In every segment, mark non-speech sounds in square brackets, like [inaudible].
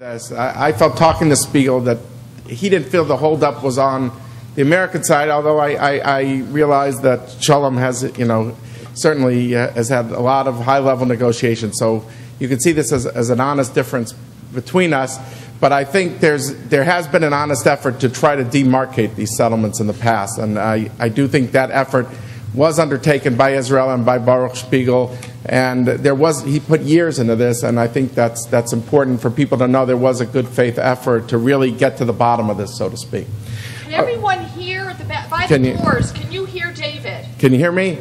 Yes, I, felt talking to Spiegel that he didn't feel the holdup was on the American side, although I, I, I realized that Shalom has, you know, certainly uh, has had a lot of high level negotiations. So you can see this as, as an honest difference between us. But I think there's, there has been an honest effort to try to demarcate these settlements in the past. And I, I do think that effort was undertaken by Israel and by Baruch Spiegel. And there was, he put years into this, and I think that's, that's important for people to know there was a good faith effort to really get to the bottom of this, so to speak. Can everyone hear at the ba- by Can the you- doors? Can you hear David? Can you hear me?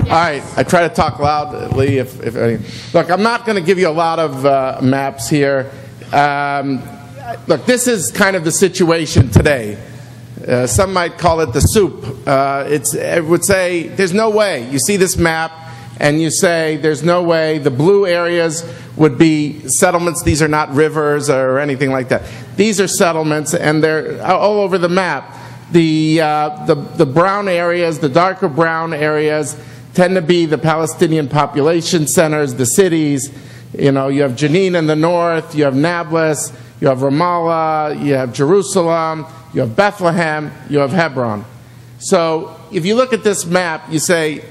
All right, I try to talk loudly. If, if any. look, I'm not going to give you a lot of uh, maps here. Um, look, this is kind of the situation today. Uh, some might call it the soup. Uh, it's, I would say there's no way. You see this map, and you say there's no way. The blue areas would be settlements. These are not rivers or anything like that. These are settlements, and they're all over the map. The, uh, the, the brown areas, the darker brown areas, tend to be the Palestinian population centers, the cities. You know, you have Jenin in the north, you have Nablus, you have Ramallah, you have Jerusalem, you have Bethlehem, you have Hebron. So if you look at this map, you say,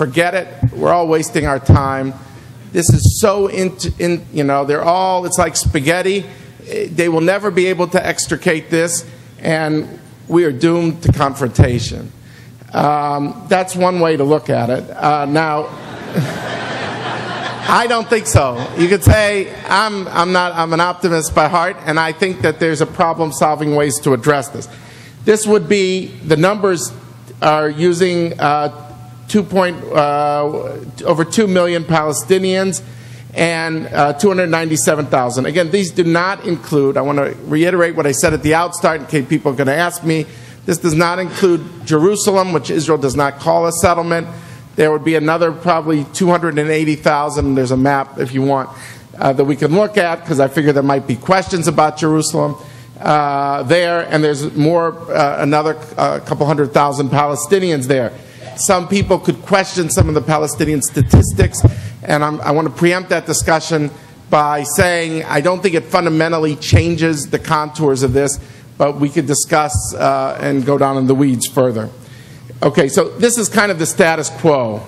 forget it, we're all wasting our time. This is so in, in you know, they're all, it's like spaghetti. They will never be able to extricate this, and we are doomed to confrontation. Um, that's one way to look at it. Uh, now, [laughs] I don't think so. You could say I'm, I'm not. I'm an optimist by heart, and I think that there's a problem-solving ways to address this. This would be the numbers are using uh, two point uh, over two million Palestinians and uh, 297,000. Again, these do not include. I want to reiterate what I said at the outstart in case people are going to ask me. This does not include Jerusalem, which Israel does not call a settlement. There would be another probably 280,000. There's a map if you want uh, that we can look at because I figure there might be questions about Jerusalem uh, there, and there's more, uh, another uh, couple hundred thousand Palestinians there. Some people could question some of the Palestinian statistics, and I'm, I want to preempt that discussion by saying I don't think it fundamentally changes the contours of this, but we could discuss uh, and go down in the weeds further. Okay, so this is kind of the status quo.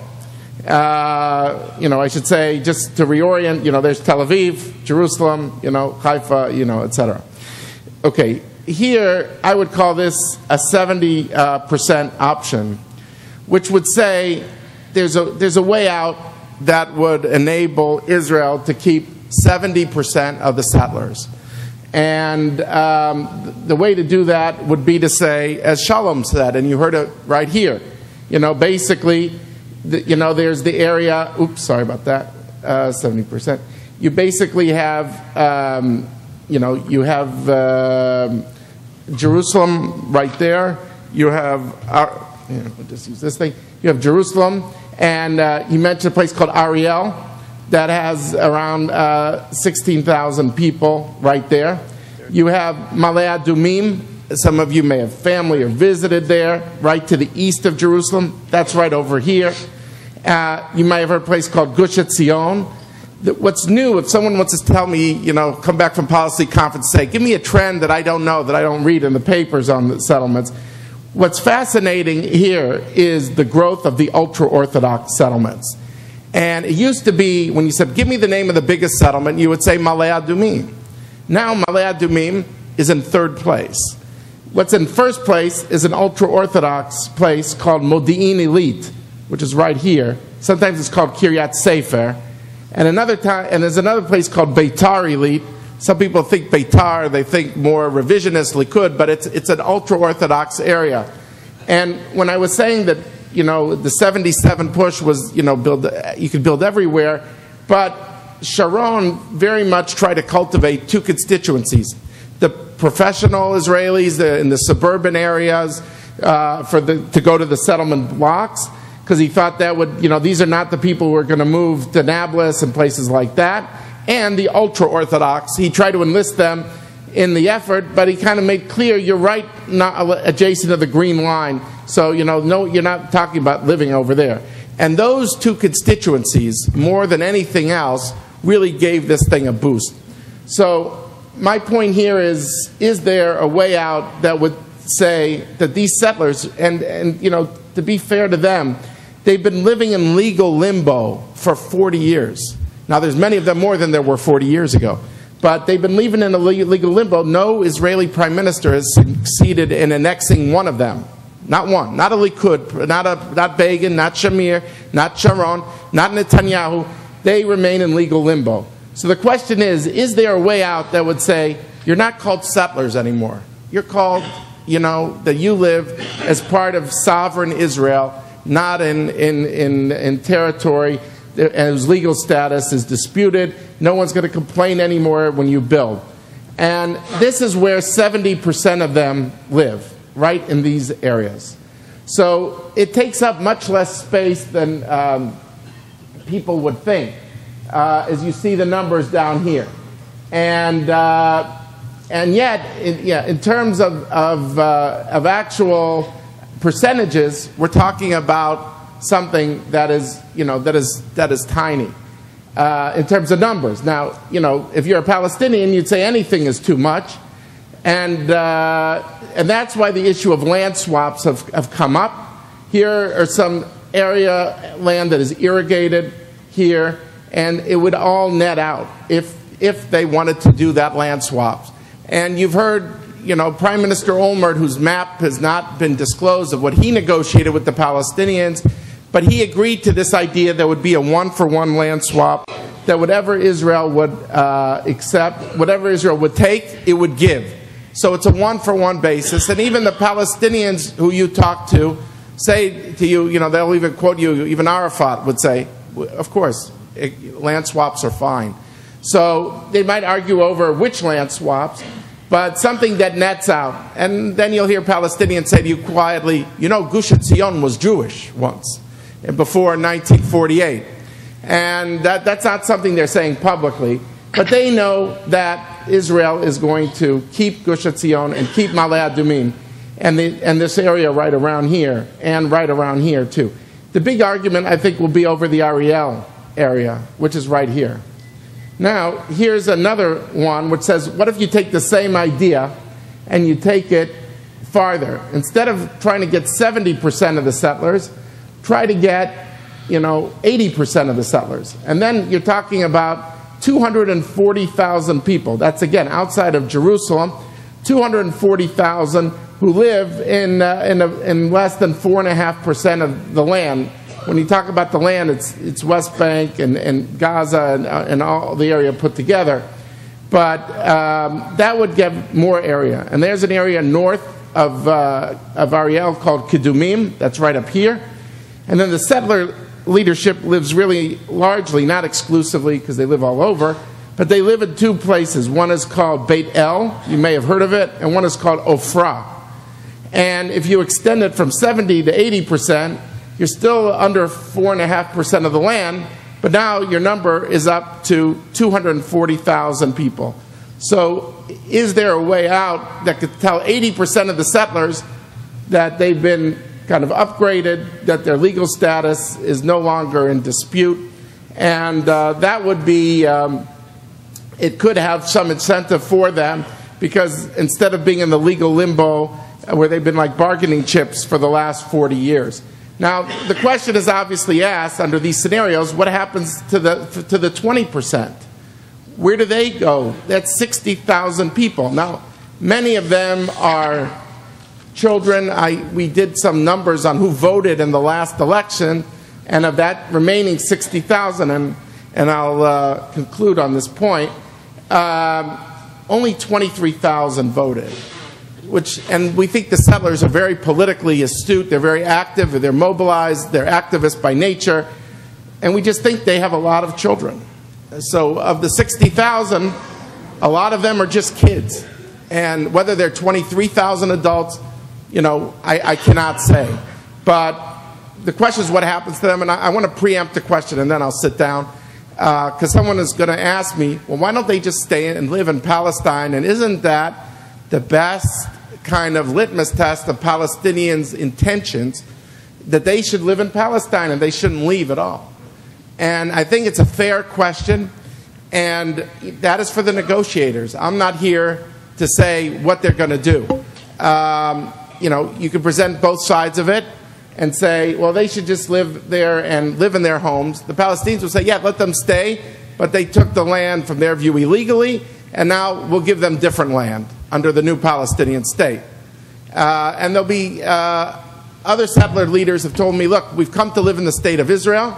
Uh, you know, I should say, just to reorient, you know, there's Tel Aviv, Jerusalem, you know, Haifa, you know, etc. Okay, here I would call this a 70% uh, option, which would say there's a, there's a way out that would enable Israel to keep 70% of the settlers. And um, the way to do that would be to say, as Shalom said, and you heard it right here, you know, basically, the, you know, there's the area, oops, sorry about that, uh, 70%. You basically have, um, you know, you have um Jerusalem right there. You have, Ar- yeah, we'll just use this thing. You have Jerusalem, and uh, you mentioned a place called Ariel that has around uh, 16,000 people right there. You have Ma'ale Adumim. Some of you may have family or visited there, right to the east of Jerusalem. That's right over here. Uh, you might have heard a place called Gush Etzion. What's new, if someone wants to tell me, you know, come back from policy conference, say, give me a trend that I don't know, that I don't read in the papers on the settlements. What's fascinating here is the growth of the ultra Orthodox settlements. And it used to be, when you said, give me the name of the biggest settlement, you would say Ma'ale Adumim. Now Ma'ale Adumim is in third place. What's in first place is an ultra Orthodox place called Modi'in Illit, which is right here. Sometimes it's called Kiryat Sefer. And another time, and there's another place called Beitar Illit. Some people think Beitar, they think more revisionist Likud, but it's, it's an ultra Orthodox area. And when I was saying that, you know, the 77 push was, you know, build, you could build everywhere, but Sharon very much tried to cultivate two constituencies the professional Israelis in the suburban areas uh, for the, to go to the settlement blocks because he thought that would, you know, these are not the people who are going to move to Nablus and places like that. And the ultra Orthodox, he tried to enlist them in the effort, but he kind of made clear you're right, not adjacent to the green line. So, you know, no, you're not talking about living over there. And those two constituencies, more than anything else, really gave this thing a boost. So my point here is is there a way out that would say that these settlers, and, and you know, to be fair to them, they've been living in legal limbo for 40 years. Now, there's many of them more than there were 40 years ago. But they've been living in a legal limbo. No Israeli prime minister has succeeded in annexing one of them. Not one. Not a Likud, not, a, not Begin, not Shamir, not Sharon, not Netanyahu. They remain in legal limbo. So the question is is there a way out that would say, you're not called settlers anymore? You're called, you know, that you live as part of sovereign Israel, not in, in, in, in territory whose legal status is disputed. No one's going to complain anymore when you build. And this is where 70% of them live, right in these areas. So it takes up much less space than um, people would think, uh, as you see the numbers down here. And, uh, and yet, in, yeah, in terms of, of, uh, of actual percentages, we're talking about something that is, you know, that is, that is tiny uh, in terms of numbers. Now, you know, if you're a Palestinian, you'd say anything is too much. And, uh, and that's why the issue of land swaps have, have come up. Here are some area land that is irrigated here, and it would all net out if, if they wanted to do that land swaps. And you've heard, you know, Prime Minister Olmert, whose map has not been disclosed of what he negotiated with the Palestinians, but he agreed to this idea that would be a one for one land swap, that whatever Israel would uh, accept, whatever Israel would take, it would give. So it's a one for one basis. And even the Palestinians who you talk to say to you, you know, they'll even quote you, even Arafat would say, of course, it, land swaps are fine. So they might argue over which land swaps, but something that nets out. And then you'll hear Palestinians say to you quietly, you know, Gush Etzion was Jewish once before 1948. And that, that's not something they're saying publicly, but they know that Israel is going to keep Gush Etzion and keep Ma'ale Adumim and, the, and this area right around here and right around here too. The big argument, I think, will be over the Ariel area, which is right here. Now, here's another one which says, what if you take the same idea and you take it farther? Instead of trying to get 70% of the settlers, try to get, you know, 80% of the settlers. And then you're talking about 240,000 people. That's again outside of Jerusalem. 240,000 who live in, uh, in, a, in, less than 4.5% of the land. When you talk about the land, it's, it's West Bank and, and Gaza and, uh, and, all the area put together. But um, that would give more area. And there's an area north of, uh, of Ariel called Kedumim, that's right up here. And then the settler leadership lives really largely, not exclusively, because they live all over, but they live in two places. One is called Beit El, you may have heard of it, and one is called Ofra. And if you extend it from 70 to 80 percent, you're still under 4.5% of the land, but now your number is up to 240,000 people. So, is there a way out that could tell 80% of the settlers that they've been kind of upgraded, that their legal status is no longer in dispute. And uh, that would be, um, it could have some incentive for them because instead of being in the legal limbo where they've been like bargaining chips for the last 40 years. Now, the question is obviously asked under these scenarios what happens to the, to the 20%? Where do they go? That's 60,000 people. Now, many of them are children. I, we did some numbers on who voted in the last election, and of that remaining 60,000, and, and I'll uh, conclude on this point, um, only 23,000 voted. Which, and we think the settlers are very politically astute, they're very active, they're mobilized, they're activists by nature, and we just think they have a lot of children. So, of the 60,000, a lot of them are just kids. And whether they're 23,000 adults, you know, I, I cannot say. But the question is what happens to them, and I, I want to preempt the question, and then I'll sit down. Because uh, someone is going to ask me, well, why don't they just stay and live in Palestine? And isn't that the best kind of litmus test of Palestinians' intentions that they should live in Palestine and they shouldn't leave at all? And I think it's a fair question. And that is for the negotiators. I'm not here to say what they're going to do. Um, you know, you can present both sides of it and say, well, they should just live there and live in their homes. The Palestinians will say, yeah, let them stay, but they took the land from their view illegally, and now we'll give them different land under the new Palestinian state. Uh, and there'll be uh, other settler leaders have told me, look, we've come to live in the state of Israel.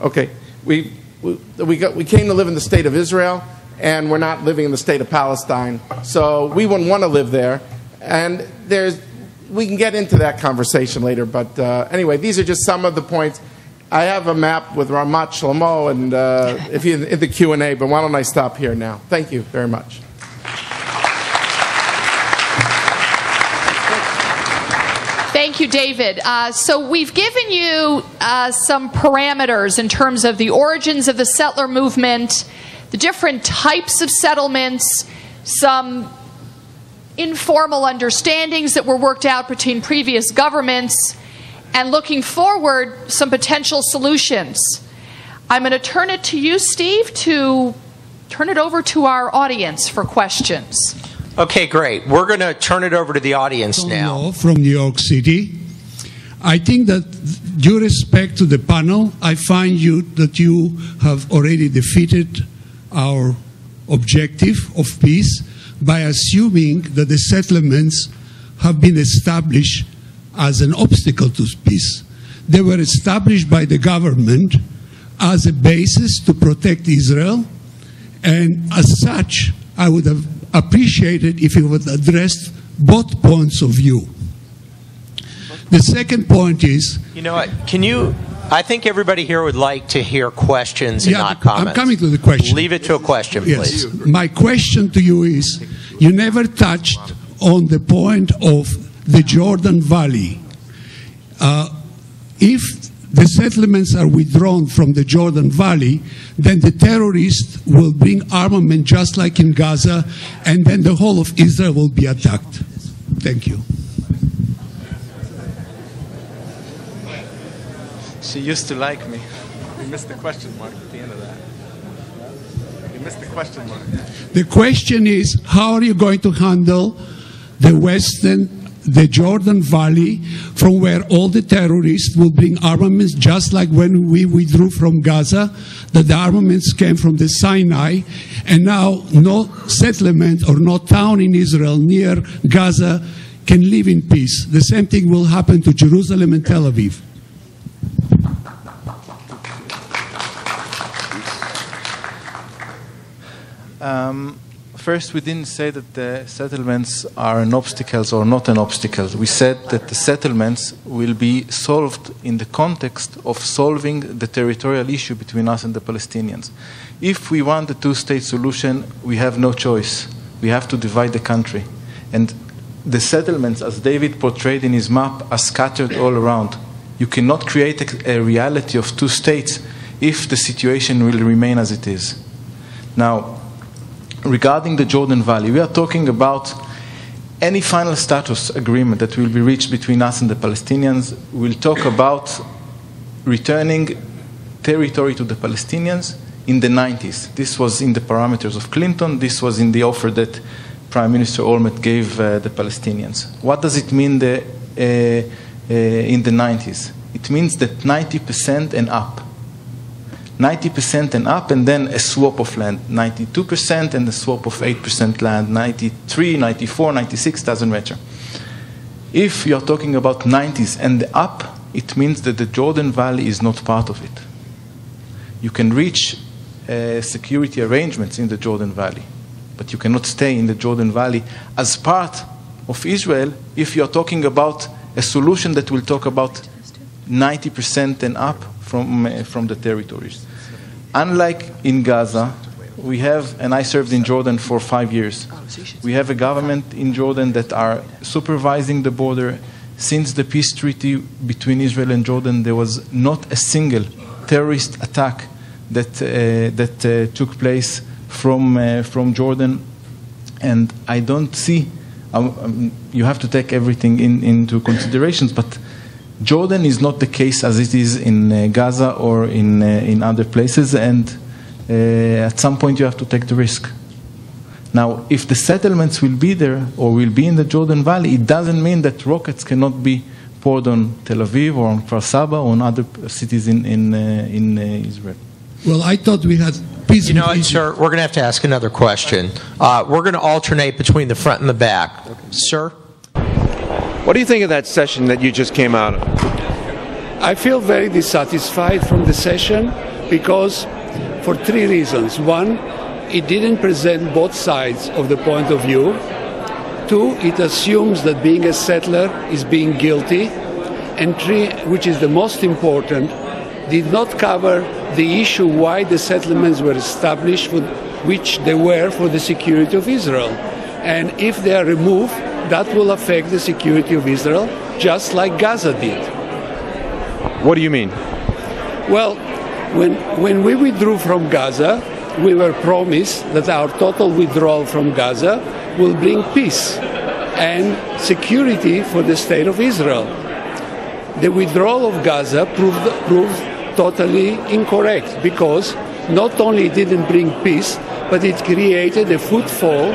Okay, we, we, we, got, we came to live in the state of Israel, and we're not living in the state of Palestine. So we wouldn't want to live there. And there's, we can get into that conversation later. But uh, anyway, these are just some of the points. I have a map with Ramat Shlomo, and uh, if you in the Q and A. But why don't I stop here now? Thank you very much. Thank you, David. Uh, so we've given you uh, some parameters in terms of the origins of the settler movement, the different types of settlements, some informal understandings that were worked out between previous governments, and looking forward, some potential solutions. I'm going to turn it to you, Steve, to turn it over to our audience for questions. Okay, great. We're going to turn it over to the audience now. From New York City. I think that due respect to the panel, I find you that you have already defeated our objective of peace by assuming that the settlements have been established as an obstacle to peace. They were established by the government as a basis to protect Israel, and as such, I would have appreciated if you would address both points of view. The second point is. You know what? Can you? I think everybody here would like to hear questions and Yeah, not comments. I'm coming to the question. Leave it to a question, Yes. please. My question to you is you never touched on the point of the Jordan Valley. Uh, if the settlements are withdrawn from the Jordan Valley, then the terrorists will bring armament just like in Gaza, and then the whole of Israel will be attacked. Thank you. She used to like me. You missed the question mark at the end of that. You missed the question mark. The question is how are you going to handle the western, the Jordan Valley, from where all the terrorists will bring armaments, just like when we withdrew from Gaza, that the armaments came from the Sinai, and now no settlement or no town in Israel near Gaza can live in peace. The same thing will happen to Jerusalem and Tel Aviv. Um, first, we didn't say that the settlements are an obstacle or not an obstacle. We said that the settlements will be solved in the context of solving the territorial issue between us and the Palestinians. If we want a two state solution, we have no choice. We have to divide the country. And the settlements, as David portrayed in his map, are scattered all around. You cannot create a, a reality of two states if the situation will remain as it is. Now, regarding the Jordan Valley, we are talking about any final status agreement that will be reached between us and the Palestinians. We'll talk about returning territory to the Palestinians in the 90s. This was in the parameters of Clinton, this was in the offer that Prime Minister Olmert gave uh, the Palestinians. What does it mean the, uh, uh, in the 90s? It means that 90% and up 90% and up, and then a swap of land, 92% and a swap of 8% land, 93, 94, 96, doesn't matter. If you're talking about 90s and up, it means that the Jordan Valley is not part of it. You can reach uh, security arrangements in the Jordan Valley, but you cannot stay in the Jordan Valley as part of Israel if you're talking about a solution that will talk about 90% and up from, from the territories. Unlike in Gaza, we have, and I served in Jordan for five years, we have a government in Jordan that are supervising the border. Since the peace treaty between Israel and Jordan, there was not a single terrorist attack that, uh, that uh, took place from, uh, from Jordan. And I don't see, um, um, you have to take everything in, into considerations, but Jordan is not the case as it is in uh, Gaza or in, uh, in other places, and uh, at some point you have to take the risk. Now, if the settlements will be there or will be in the Jordan Valley, it doesn't mean that rockets cannot be poured on Tel Aviv or on Kfar Saba or on other cities in, in, uh, in uh, Israel. Well, I thought we had peace. You know what, sir? We're going to have to ask another question. Uh, we're going to alternate between the front and the back. Sir? What do you think of that session that you just came out of? I feel very dissatisfied from the session because for three reasons. One, it didn't present both sides of the point of view. Two, it assumes that being a settler is being guilty. And three, which is the most important, did not cover the issue why the settlements were established, which they were for the security of Israel. And if they are removed, that will affect the security of Israel, just like Gaza did. What do you mean? Well, when, when we withdrew from Gaza, we were promised that our total withdrawal from Gaza will bring peace and security for the state of Israel. The withdrawal of Gaza proved, proved totally incorrect because not only it didn't bring peace, but it created a footfall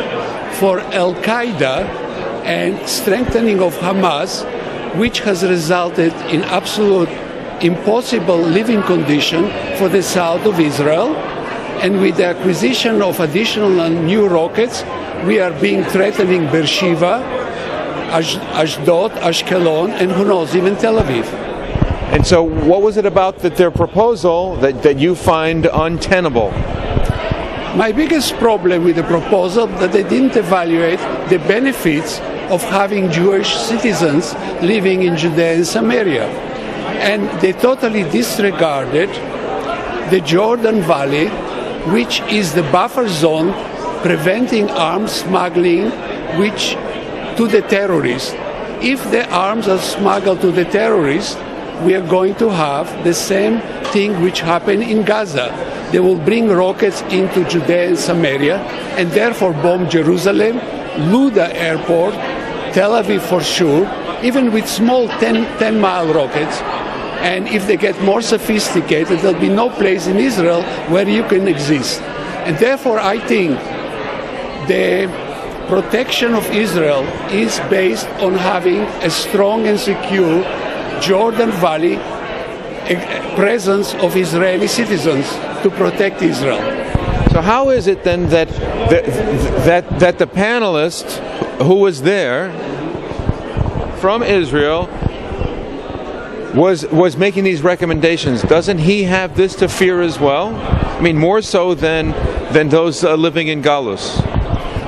for Al Qaeda and strengthening of Hamas, which has resulted in absolute impossible living condition for the south of Israel. And with the acquisition of additional and new rockets, we are being threatening Beersheba, Ash- Ashdod, Ashkelon, and who knows, even Tel Aviv. And so, what was it about that their proposal that, that you find untenable? My biggest problem with the proposal that they didn't evaluate the benefits of having Jewish citizens living in Judea and Samaria. And they totally disregarded the Jordan Valley, which is the buffer zone preventing arms smuggling which to the terrorists. If the arms are smuggled to the terrorists, we are going to have the same thing which happened in Gaza. They will bring rockets into Judea and Samaria and therefore bomb Jerusalem, Lydda airport, Tel Aviv for sure, even with small 10, 10 mile rockets. And if they get more sophisticated, there'll be no place in Israel where you can exist. And therefore, I think the protection of Israel is based on having a strong and secure Jordan Valley presence of Israeli citizens to protect Israel. So, how is it then that that that, that the panelist who was there from Israel was was making these recommendations? Doesn't he have this to fear as well? I mean, more so than than those uh, living in Galus.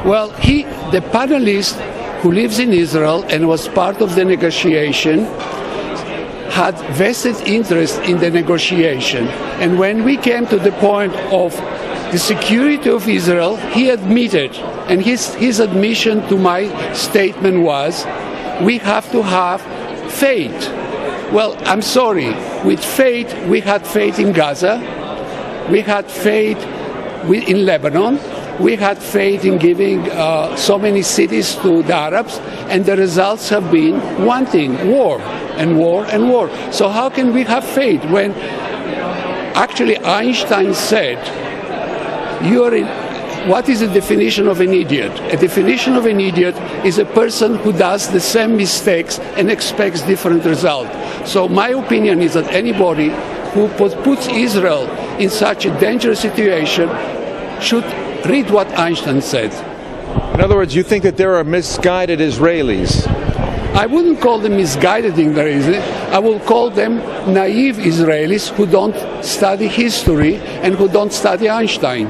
Well, he, the panelist who lives in Israel and was part of the negotiation, had vested interest in the negotiation. And when we came to the point of the security of Israel, he admitted, and his, his admission to my statement was, we have to have faith. Well, I'm sorry, with faith, we had faith in Gaza, we had faith in Lebanon, we had faith in giving uh, so many cities to the Arabs, and the results have been one thing war and war and war. So, how can we have faith when actually Einstein said, You are in. What is the definition of an idiot? A definition of an idiot is a person who does the same mistakes and expects different results. So, my opinion is that anybody who put, puts Israel in such a dangerous situation should read what Einstein said. In other words, you think that there are misguided Israelis. I wouldn't call them misguided Israelis. I will call them naive Israelis who don't study history and who don't study Einstein.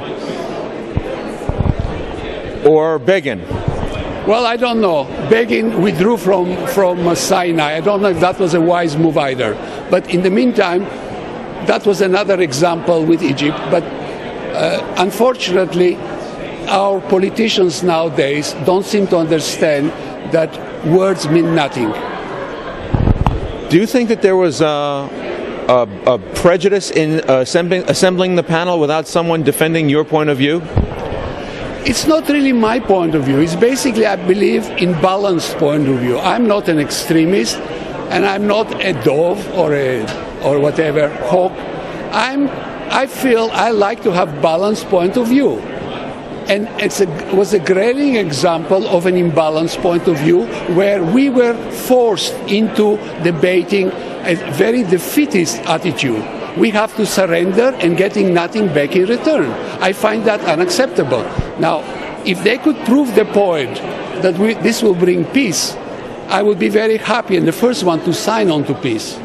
Or Begin. Well, I don't know. Begin withdrew from, from uh, Sinai. I don't know if that was a wise move either. But in the meantime, that was another example with Egypt. But uh, unfortunately, our politicians nowadays don't seem to understand that words mean nothing. Do you think that there was a, a, a prejudice in assembling, assembling the panel without someone defending your point of view? It's not really my point of view. It's basically, I believe, in balanced point of view. I'm not an extremist, and I'm not a dove or a or whatever hawk. I'm I feel I like to have balanced point of view. And it was a glaring example of an imbalanced point of view where we were forced into debating a very defeatist attitude. We have to surrender and getting nothing back in return. I find that unacceptable. Now, if they could prove the point that we, this will bring peace, I would be very happy and the first one to sign on to peace.